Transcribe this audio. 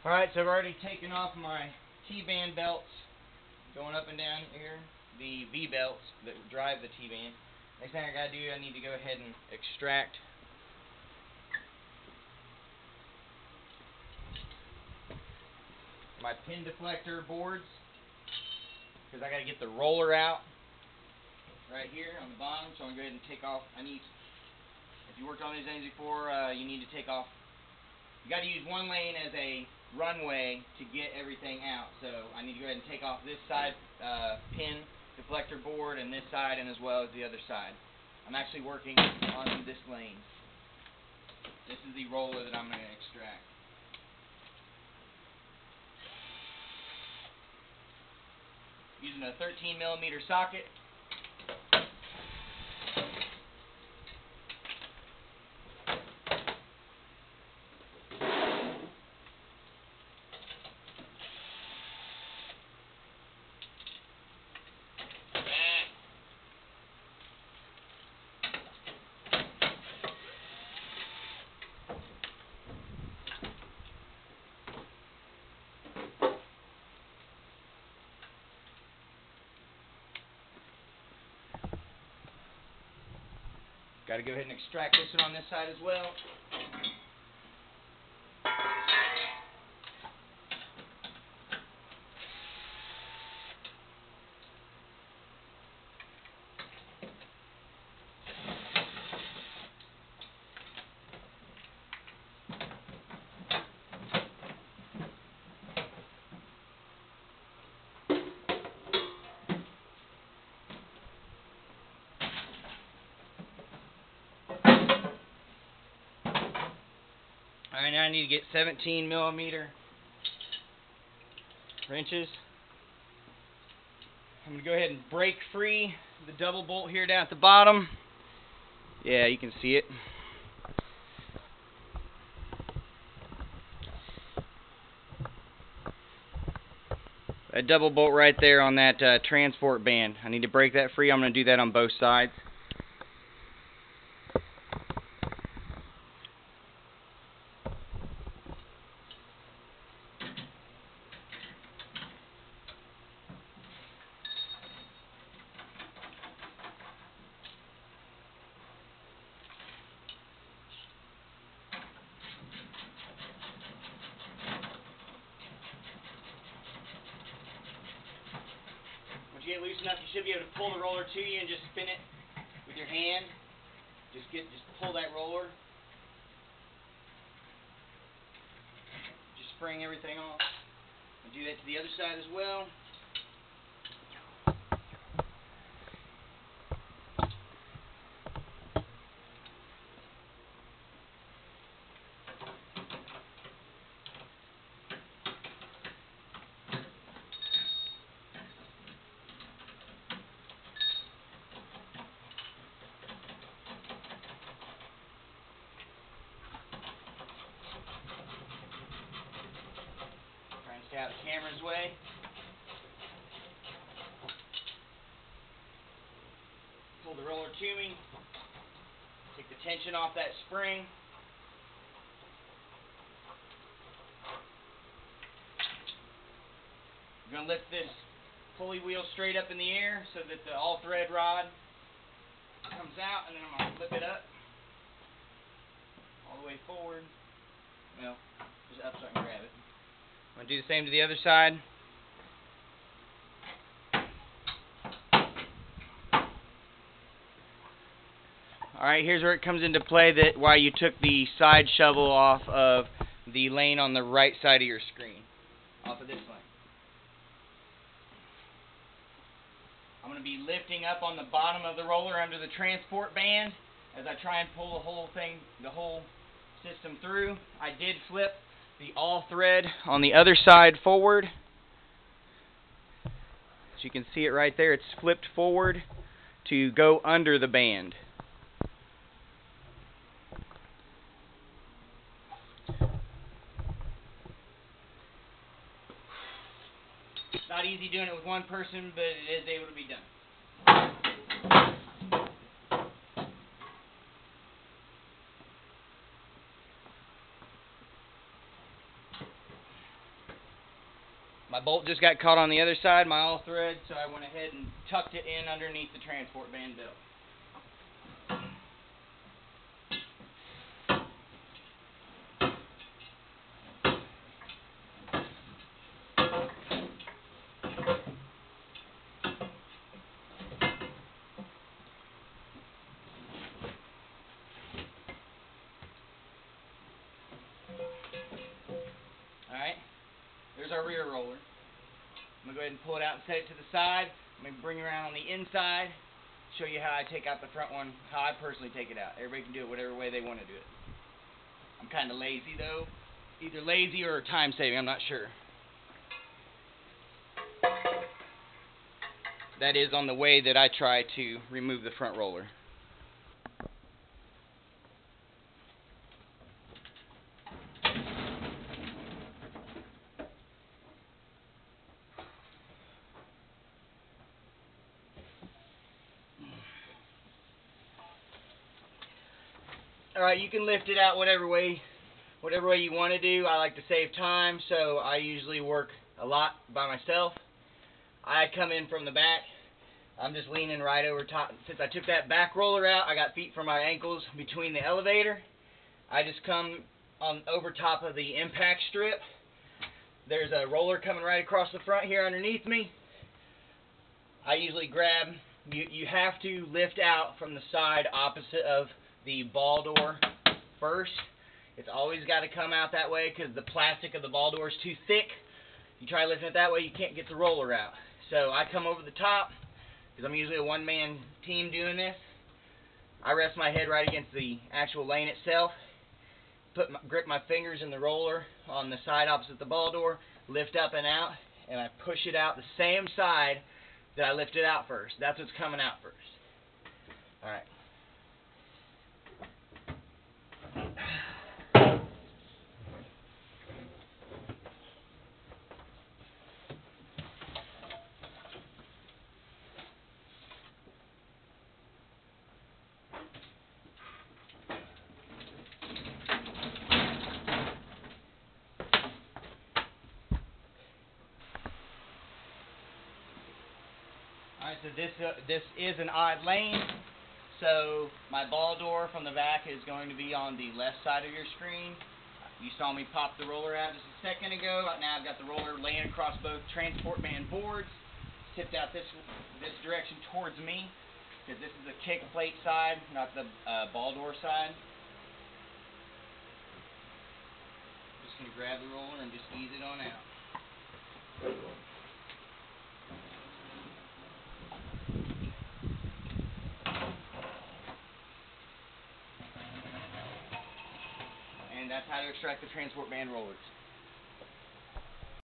Alright, so I've already taken off my T-band belts going up and down here, the V-belts that drive the T-band. Next thing I gotta do, I need to go ahead and extract my pin deflector boards because I gotta get the roller out right here on the bottom. So I'm gonna go ahead and take off. I need, if you worked on these things before, uh, you need to take off. You got to use one lane as a runway to get everything out. So I need to go ahead and take off this side uh, pin deflector board and this side and as well as the other side. I'm actually working on this lane. This is the roller that I'm going to extract. Using a 13 millimeter socket. Got to go ahead and extract this one on this side as well. Alright, now I need to get 17 millimeter wrenches. I'm going to go ahead and break free the double bolt here down at the bottom. Yeah, you can see it. A double bolt right there on that uh, transport band. I need to break that free. I'm going to do that on both sides. Once you get loose enough, you should be able to pull the roller to you and just spin it with your hand. Just get, just pull that roller. Just spring everything off. And do that to the other side as well. Camera's way. Pull the roller to me. Take the tension off that spring. I'm going to lift this pulley wheel straight up in the air so that the all thread rod comes out and then I'm going to flip it up all the way forward. Well, just up so I can grab it. I'm going to do the same to the other side. Alright, here's where it comes into play that why you took the side shovel off of the lane on the right side of your screen. Off of this lane. I'm going to be lifting up on the bottom of the roller under the transport band as I try and pull the whole thing, the whole system through. I did flip the all thread on the other side forward. As you can see it right there, it's flipped forward to go under the band. Not easy doing it with one person, but it is able to be done. My bolt just got caught on the other side, my all thread, so I went ahead and tucked it in underneath the transport band belt. Our rear roller. I'm going to go ahead and pull it out and set it to the side. I'm going to bring it around on the inside, show you how I take out the front one, how I personally take it out. Everybody can do it whatever way they want to do it. I'm kind of lazy though. Either lazy or time saving, I'm not sure. That is on the way that I try to remove the front roller. Alright, you can lift it out whatever way whatever way you want to do. I like to save time, so I usually work a lot by myself. I come in from the back. I'm just leaning right over top. Since I took that back roller out, I got feet from my ankles between the elevator. I just come on over top of the impact strip. There's a roller coming right across the front here underneath me. I usually grab, you, you have to lift out from the side opposite of the ball door first. It's always got to come out that way because the plastic of the ball door is too thick. You try lifting it that way, you can't get the roller out. So I come over the top because I'm usually a one-man team doing this. I rest my head right against the actual lane itself. Put my, grip my fingers in the roller on the side opposite the ball door, lift up and out, and I push it out the same side that I lifted out first. That's what's coming out first. All right. So this uh, this is an odd lane. So my ball door from the back is going to be on the left side of your screen. You saw me pop the roller out just a second ago. Now I've got the roller laying across both transport band boards. Tipped out this this direction towards me because this is the kick plate side, not the uh, ball door side. Just gonna grab the roller and just ease it on out. and that's how to extract the transport band rollers.